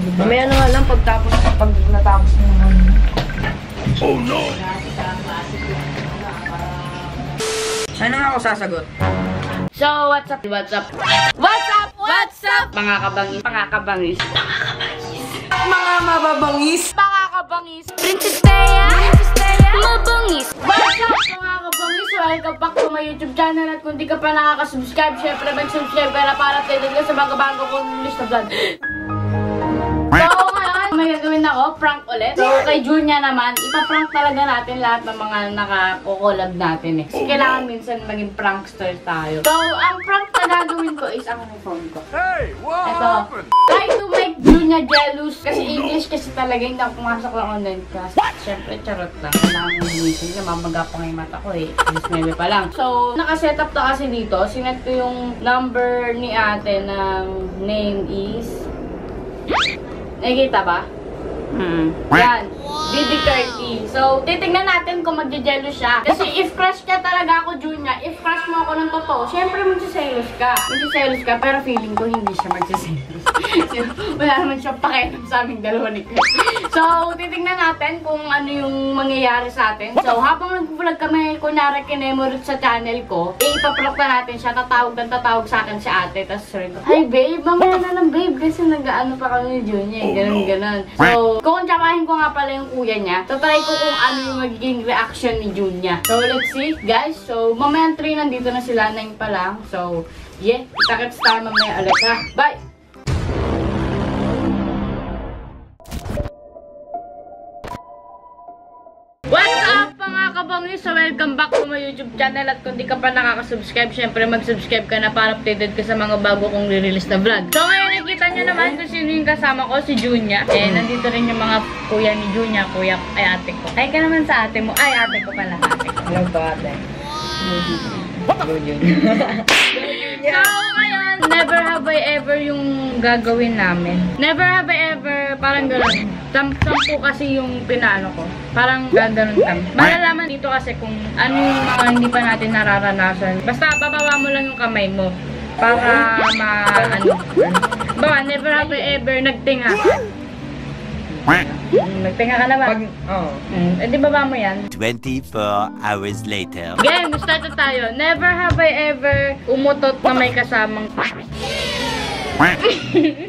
Mamaya na nga lang pagtapos, pag natapos mo naman. Ano nga ako sasagot? So, what's up? What's up? What's up? What's up? Mga kabangis. Mga kabangis. Mga mababangis! Mga kabangis. Princess Leia. Princess Leia. Mabangis. What's up? Mga kabangis. Welcome back to my YouTube channel. At kung di ka pa nakaka-subscribe, syempre mag-subscribe ka na para updated ka sa mga bago kong list of vlog. Ngayon, may gagawin ako, prank ulit. So, kay Junya naman, ipaprank talaga natin lahat ng mga nakakukolab natin eh. Kasi kailangan minsan maging prankster tayo. So, ang prank na gagawin ko is ang phone ko. Hey, what Ito. Try to make Junya jealous. Kasi English kasi talaga hindi ako pumasok ng online class. Siyempre, charot lang. Kailangan mo gumising na mamaga pa nga yung mata ko eh. Alas 9 pa lang. So, nakaset up to kasi dito. Sinet ko yung number ni ate ng name is... Nakikita ba? Hmm. Yan. Bibi Curty. So, titignan natin kung magje-jello siya. Kasi if crush ka talaga ako, Junya, if crush mo ako ng totoo, syempre magsiselos ka. Magsiselos ka, pero feeling ko hindi siya magsiselos. So, wala naman siya pakialam sa aming dalawa ni Chris. So, titignan natin kung ano yung mangyayari sa atin. So, habang nag-vlog kami, kunyari kinemorot sa channel ko, eh, ipaprock na natin siya, tatawag ng tatawag sa akin si ate, tapos sabi ko, Hi babe, mamaya na lang babe, kasi nag-ano pa kami ni Junya, eh, ganun ganun. So, kukontsamahin ko nga pala yung kuya niya, tatry ko kung ano yung magiging reaction ni Junya. So, let's see, guys. So, mamaya 3 nandito na sila, 9 pa lang. So, yeah, kita-kits tayo mamaya ulit ha. Bye! Kabangis? So welcome back to my YouTube channel at kung di ka pa nakaka-subscribe, syempre mag-subscribe ka na para updated ka sa mga bago kong re-release na vlog. So ngayon nakita nyo naman kung sino yung kasama ko, si Junya. Eh, nandito rin yung mga kuya ni Junya, kuya ay ate ko. Ay ka naman sa ate mo. Ay, ate ko pala, ate ko. Hello to ate. Hello, Jun. So, ngayon, never have I ever yung gagawin namin. Never have I ever, parang gano'n. Sam sampu kasi yung pinaano ko. Parang gaganon kami. Malalaman dito kasi kung ano yung mga hindi pa natin nararanasan. Basta, bababa mo lang yung kamay mo. Para ma, ano, Bawa, never have I ever nagtinga. Mm, Nagtinga ka na ba? Pag, oo. Mm, eh, di baba mo yan? 24 hours later. Game, start na tayo. Never have I ever umutot na may kasamang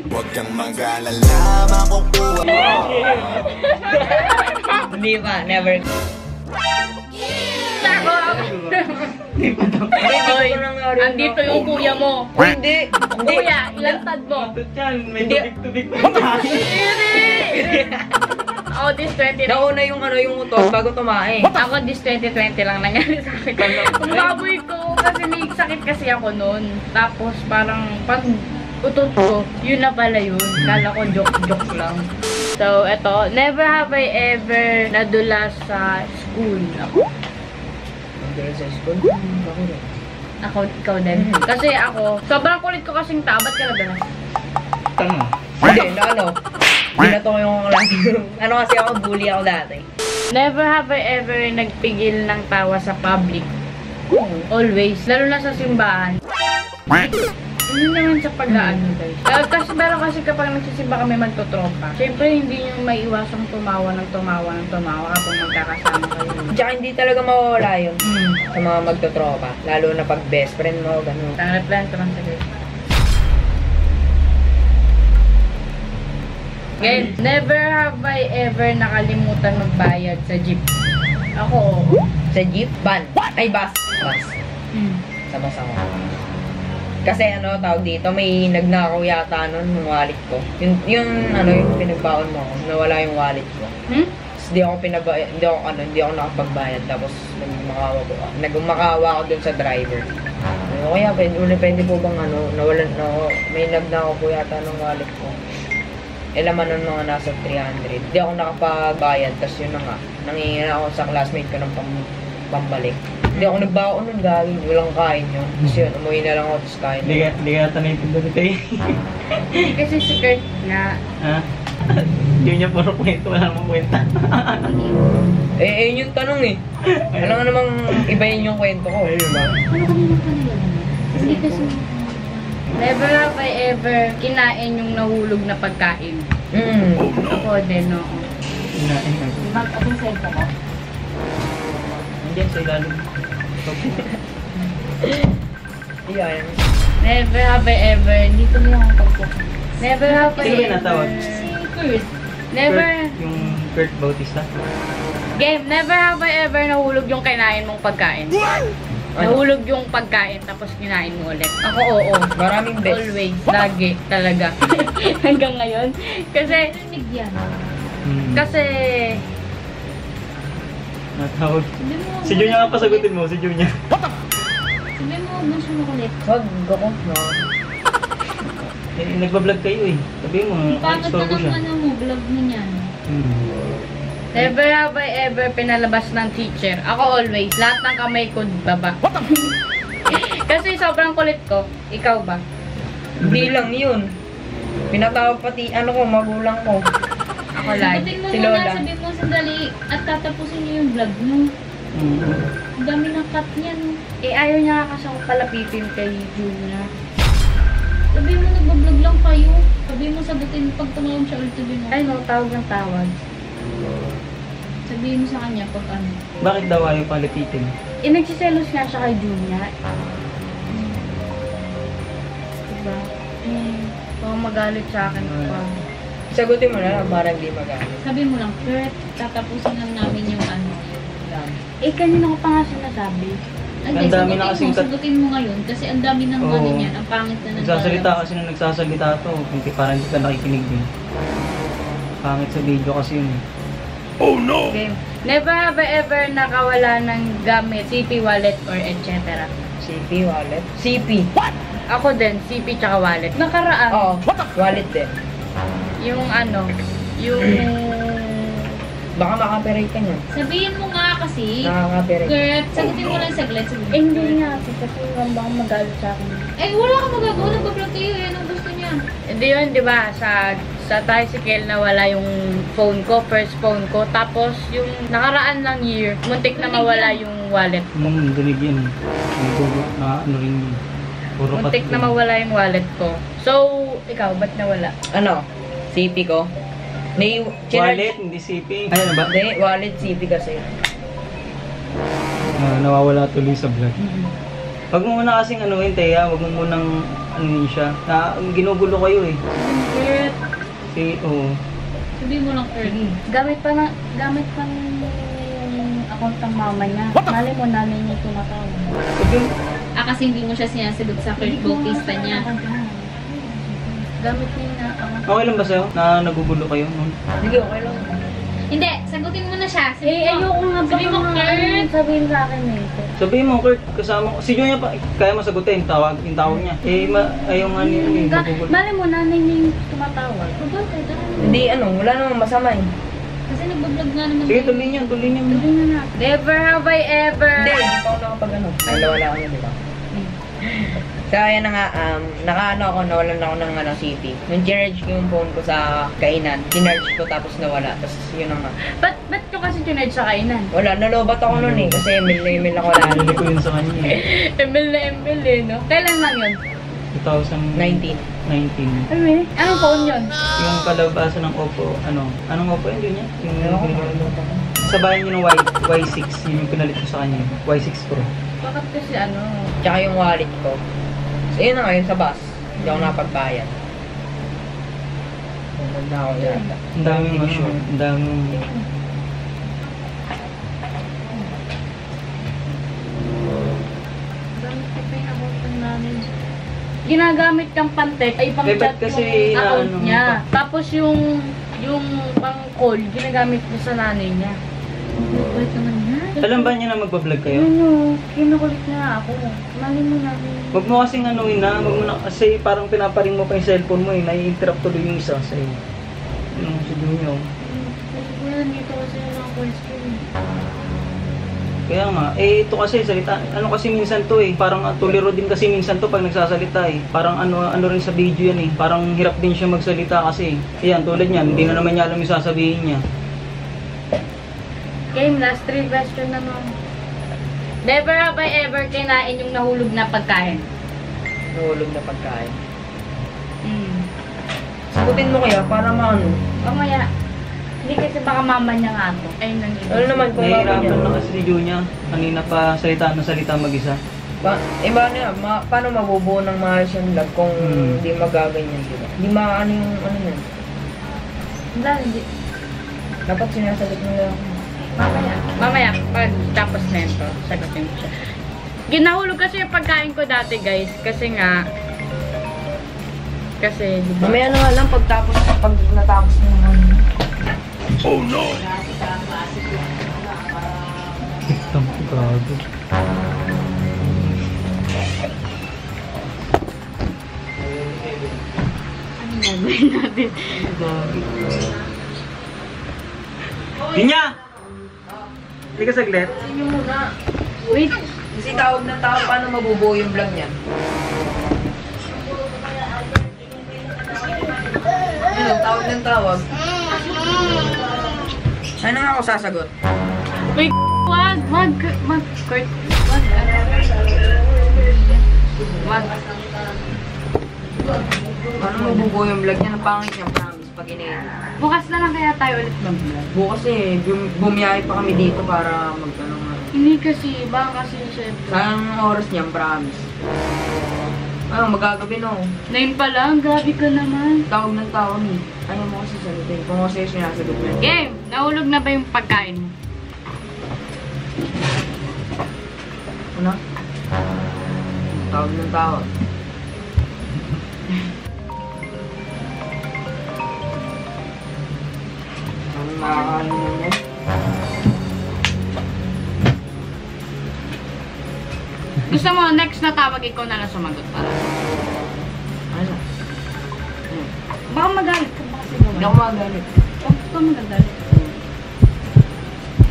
Huwag kang mag-alala, makukuha Hindi pa, never. Ako! Hoy, andito yung kuya mo. Hindi! Kuya, ilang tad mo? Hindi! Ako this 20. Nauna yung ano yung motor bago tumae. Ako this 2020 lang nangyari sa akin. Umaboy ko kasi may sakit kasi ako noon. Tapos parang pag utot ko, yun na pala yun. Kala ko joke-joke lang. So, eto. Never have I ever nadulas sa school. Ako, Hindi sa school. Ako rin. ako ikaw din. Kasi ako, sobrang kulit ko kasing tabat ka na ba? Hindi, na ano. Binato yung lagi. ano kasi ako, bully ako dati. Never have I ever nagpigil ng tawa sa public. Always. Lalo na sa simbahan. Hindi naman sa pag-aano guys. Uh, kasi pero kasi kapag nagsisimba kami magtotropa, syempre hindi nyo maiwasang tumawa ng tumawa ng tumawa habang magkakasama kayo. Tsaka hindi talaga mawawala yun Hmm. sa mga magtotropa. Lalo na pag best friend mo, ganun. Ang replan ko lang sa guys. Guys, never have I ever nakalimutan magbayad sa jeep. Ako. Sa jeep, van. Ay, bus. Bus. Hmm. Sa bus ako. Kasi ano, tawag dito, may nagnakaw yata nun ng wallet ko. Yung, yung ano, yung pinagbaon mo ako, nawala yung wallet ko. Hmm? Tapos di ako pinabay, hindi ako ano, hindi ako nakapagbayad. Tapos nagmakawa ko, nagmakawa ako dun sa driver. Ano kaya, pwede, pwede po bang ano, nawalan, na may nagnakaw po yata ng wallet ko. Eh, laman nun mga nasa 300. Hindi ako nakapagbayad, tapos yun na nga. Nangingin ako sa classmate ko ng pam, pambalik. Hindi ako nagbaon nun, gagi. Walang kain yun. Tapos yun, umuwi na lang ako, tapos kain. Hindi ka, hindi ka ata naiintindihan ito eh. Kasi si Kurt nga, Ha? Hindi niya puro kwento, wala namang kwenta. Eh, eh, yun yung tanong eh. Ano nga namang iba yun yung kwento ko. Ayun ba? Hindi kasi... Never have I ever kinain yung nahulog na pagkain. Mm, Ako din. Kinain ka. Mag abong cellphone ko. Nandiyan sa ilalim. Iyan. Never have I ever, dito mo yung pagpo. Never have I Sino ever. natawag? Si Kurt. Never, Kurt, yung Kurt Bautista. game, never have I ever nahulog yung kinain mong pagkain. Nahulog yung pagkain tapos kinain mo ulit. Ako oo. Maraming best. Always, lagi, talaga. Hanggang ngayon. Kasi, Hmm. kasi, Natawag. Si Junior nga pasagutin mo, si Junior. sabi mo, huwag mo siya makulit. Wag ako. No. Eh, nagbablog kayo eh. Sabi mo, explore ko ng ano mo, vlog mo niyan. Hmm. Never have I ever pinalabas ng teacher. Ako always, lahat ng kamay ko baba. kasi sobrang kulit ko. Ikaw ba? Hindi lang yun. Pinatawag pati ano ko, magulang ko. Ako lagi. Si muna, Lola. sabi mo sandali at tatapusin niyo yung vlog mo. Hmm. Ang dami ng cut niyan. Eh, ayaw niya nga kasi ako palapitin kay Junior. Sabi mo, nagbablog lang kayo. Sabi mo, sagutin pag tumawag siya ulit, sabi mo. Ay, no, tawag ng tawag. Sabihin mo sa kanya pag ano. Bakit daw ayaw palapitin? Eh, nagsiselos nga siya kay Junior. Diba? Eh, baka magalit sa akin pa. Sagutin mo na lang para hindi magalit. Sabi mo lang, Kurt, tatapusin lang namin yung ano. Eh, kanina ko pa nga sinasabi. Ang dami na kasing cut. sagutin mo ngayon kasi ang dami ng Oo. ano niyan, ang pangit na Nagsasalita kasi nung nagsasalita to. Hindi parang hindi ka nakikinig din. Pangit sa video kasi yun. eh. Game. Never have I ever nakawala ng gamit, CP wallet or etc. CP, wallet. CP. Ako din, CP tsaka wallet. Nakaraan, Oo. Wallet din. yung ano, yung... Baka makaperate ka niyan. Sabihin mo nga kasi, Nakaka-copyright. Kurt, sagutin mo lang saglit. Sabihin. Eh, hindi nga kasi baka magalit sa akin. Eh, wala kang magagawa. Nagbablog kayo. Yan ang gusto niya. Hindi yun, di ba, sa, sa tricycle na wala yung phone ko, first phone ko. Tapos, yung nakaraan ng year, muntik na mawala yung wallet. Yun. Yung gugo na ano rin yun. Puro Muntik na mawala yung wallet ko. So, ikaw, ba't nawala? Ano? CP ko? Ni Wallet, hindi CP. Ay, ano ba? Hindi, wallet CP kasi. Na, nawawala tuloy sa vlog. Wag mo muna kasing ano yun, Teya. Wag mo munang ano yun siya. Na, ginugulo kayo eh. Kurt, Si, oo. sabihin mo lang, Kurt. Gamit pa na, gamit pa yung account ng mama niya. Mali mo, nanay niya tumatawag. Sabi mo, Ah, kasi hindi mo siya sinasagot sa Kurt Bautista niya. Gamit niya na account. okay lang ba sa'yo na nagugulo kayo? No? Sige, okay lang. Hindi, sagutin mo na siya. Eh, Sabihin mo. ayoko nga ba Sabihin mo, Kurt. sabihin sa akin eh. Sabihin mo, Kurt, kasama ko. Si Junya pa, kaya mo sagutin, tawag, yung tawag niya. Eh, ma, ayaw nga niya, eh, Ga- magugulo. Mali mo, nanay niya yung tumatawag. Ano? Hindi, ano, wala namang masama eh. Kasi nagbablog nga naman. Sige, kayo. tuloy niya, tuloy niya. Sabi na na. Never have I ever. Hindi, hindi pa ako nakapag ano. Wala, wala ako yun, di ba? So, ayan na nga, um, nakaano ako, nawalan ako ng ano, city. Nung charge ko yung phone ko sa kainan, kinarge ko tapos nawala. Tapos yun na nga. Ba't, ba't nyo kasi tuned sa kainan? Wala, nalobat ako nun eh. Kasi email na email ako lalo. Tuloy ko yun sa kanya eh. ML na ML eh, no? Kailan lang yun? 2019. 19. Ano eh? Anong phone yun? Yung kalabasan ng Oppo, ano, anong Oppo yun, Junya? Yung, Ewan ko, nakalimutan ko. sa bahay niyo ng y, Y6, yun yung pinalit ko sa kanya. Y6 Pro. Bakit kasi ano? Tsaka yung wallet ko. So, yun na nga, yun sa bus. Hindi ako nakapagbayad. Pumunta na ako yata. Ang daming, Hindi ano, sure. ang ng nanay. Ginagamit kang pantek ay pang chat kasi yung na- account ano, niya. pa- Tapos yung yung pang call, ginagamit niya sa nanay niya. Kulit naman yan. alam ba niya na magbablog kayo? Ano, kinukulit na ako. Mali mo na. Wag mo kasing anuin na, wag mo na, kasi parang pinaparing mo pa yung cellphone mo eh, nai-interrupt tuloy yung isa sa'yo. Yung si Junyo. Kasi kuya, dito kasi yung question. Kaya nga, eh ito kasi salita, ano kasi minsan to eh, parang tuliro din kasi minsan to pag nagsasalita eh. Parang ano ano rin sa video yan eh, parang hirap din siya magsalita kasi. Ayan, tulad niyan, hindi na naman niya alam yung sasabihin niya. Game, last three question na nun. Never have I ever kinain yung nahulog na pagkain. Nahulog na pagkain. Mm. Sagutin mo kaya para maano. Mamaya, Hindi kasi baka mama niya nga to. Ayun lang yun. Ano naman kung mama Nahihirapan niya? na kasi si Junior. Kanina pa salita na salita mag-isa. Pa, iba na yan, ma, paano mabubuo ng maayos yung vlog kung Hmm. hindi magaganyan, di ba? Hindi maano yung ano yun. Wala, hindi. Dapat sinasagot mo lang. Mamaya. Mamaya, pag tapos na yun to, sagutin ko siya. Ginahulog kasi yung pagkain ko dati, guys. Kasi nga, kasi, di ba? Mamaya na nga lang pagtapos, pag natapos mo yung ano. Tiktam ko gago. Ano natin? Dinya! Hindi ka saglit. Sige muna. Wait, Kasi tawag ng tao, paano mabubuo yung vlog niya? Ano, tawag ng tawag. Ano nga ako sasagot? wait, wag, wag, wag, Kurt, wag, wag. Paano mabubuo yung vlog niya? Napangit niya, pag ina Bukas na lang kaya tayo ulit mag-vlog. Bukas eh, bum- bumiyahe pa kami dito para magtanong. Hindi kasi, baka kasi syempre. Sayang ang oras niya, promise. Ano, magagabi no. Nine pa lang, grabe ka naman. Tawag ng tawag eh. Ayaw mo kasi sagutin. Kung kasi sinasagot mo. Game, nahulog na ba yung pagkain mo? Ano? Tawag ng tawag. Mo mo? Gusto mo, next na tawag, ikaw na lang sumagot para. Ano? Baka magalit ka, baka siguro. Hindi ako magalit. Huwag ka magagalit.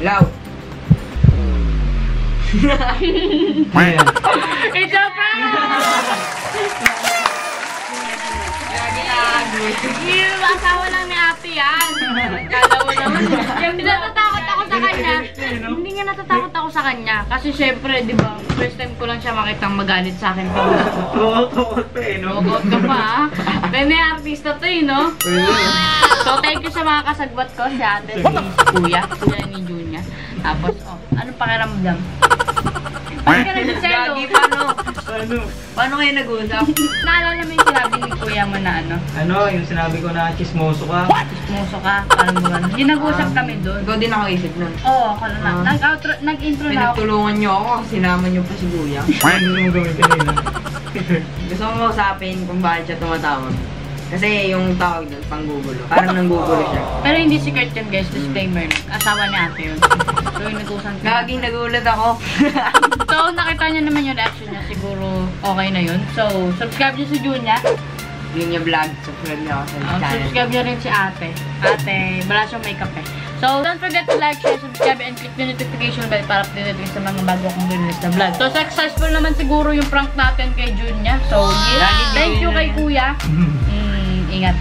Loud. It's a prank! Yung asawa lang ni ate yan. Kala mo naman. Yung natatakot ako sa kanya. Hindi nga natatakot ako sa kanya. Kasi syempre, di ba, first time ko lang siya makitang magalit sa akin. Tuwag-tuwag pa eh, no? Logot ka pa, ha? May may artista to eh, no? So, thank you sa mga kasagbat ko, si ate, si kuya, kuya ni Junya. Tapos, oh, ano pakiramdam? Bakit ka nagsiselo? Lagi paano? Ano? Paano kayo nag-uusap? Naalala mo yung sinabi ni kuya mo na ano? Ano, yung sinabi ko na chismoso ka. Muso ka, parang gano'n. Hindi nag-usap kami doon. Ikaw din ako isip nun. Oo, ako na. Ah. Nag-outro, nag-intro na ako. Pinagtulungan niyo ako, sinama niyo pa si Kuya. Ano mo gawin kanina? Gusto ko usapin kung bakit siya tumatawag. Kasi yung tawag doon, panggugulo. Parang nanggugulo siya. Pero hindi secret yun guys, disclaimer. Asawa ni ate yun. Laging nagulat ako. So nakita niyo naman yung reaction niya, siguro okay na yun. So subscribe niyo si Junya. Yun yung vlog, subscribe niyo ako sa Uh, channel. subscribe niyo rin si ate. Ate, wala siyang makeup eh. So don't forget to like, share, subscribe, and click the notification bell para updated kayo sa mga bago akong release na vlog. So successful naman siguro yung prank natin kay Junya. So yeah, Lagi thank you kay kuya. Mm, ingat.